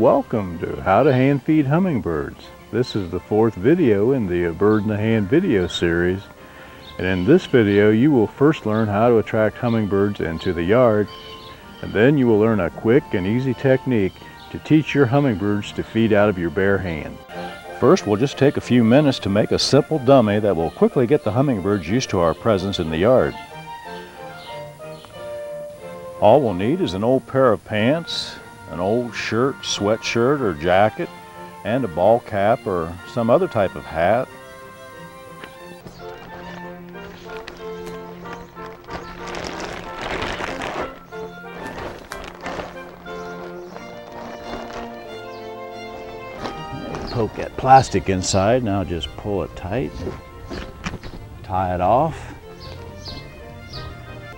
Welcome to How to Hand Feed Hummingbirds. This is the fourth video in the Bird in the Hand video series. And in this video you will first learn how to attract hummingbirds into the yard and then you will learn a quick and easy technique to teach your hummingbirds to feed out of your bare hand. First we'll just take a few minutes to make a simple dummy that will quickly get the hummingbirds used to our presence in the yard. All we'll need is an old pair of pants, an old shirt, sweatshirt, or jacket, and a ball cap or some other type of hat. Poke that plastic inside, now just pull it tight, tie it off.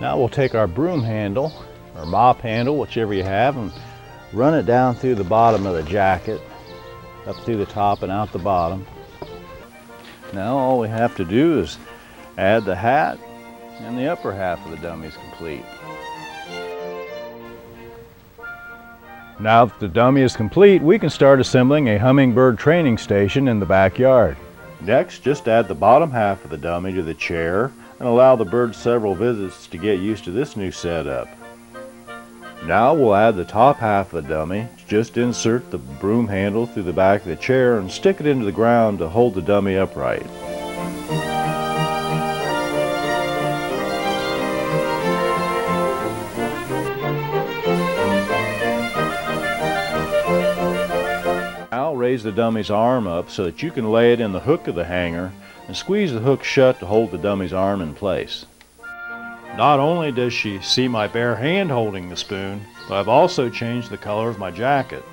Now we'll take our broom handle or mop handle, whichever you have, and run it down through the bottom of the jacket, up through the top and out the bottom. Now all we have to do is add the hat and the upper half of the dummy is complete. Now that the dummy is complete, we can start assembling a hummingbird training station in the backyard. Next, just add the bottom half of the dummy to the chair and allow the bird several visits to get used to this new setup. Now we'll add the top half of the dummy. Just insert the broom handle through the back of the chair and stick it into the ground to hold the dummy upright. Now raise the dummy's arm up so that you can lay it in the hook of the hanger and squeeze the hook shut to hold the dummy's arm in place. Not only does she see my bare hand holding the spoon, but I've also changed the color of my jacket.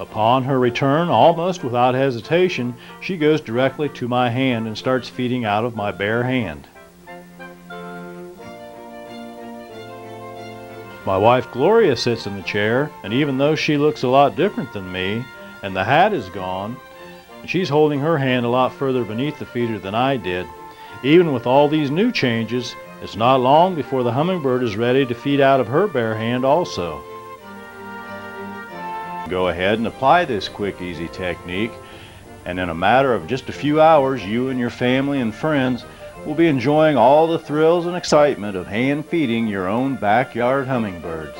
Upon her return, almost without hesitation, she goes directly to my hand and starts feeding out of my bare hand. My wife Gloria sits in the chair, and even though she looks a lot different than me, and the hat is gone, and she's holding her hand a lot further beneath the feeder than I did, even with all these new changes, it's not long before the hummingbird is ready to feed out of her bare hand also. Go ahead and apply this quick easy technique and in a matter of just a few hours you and your family and friends will be enjoying all the thrills and excitement of hand feeding your own backyard hummingbirds.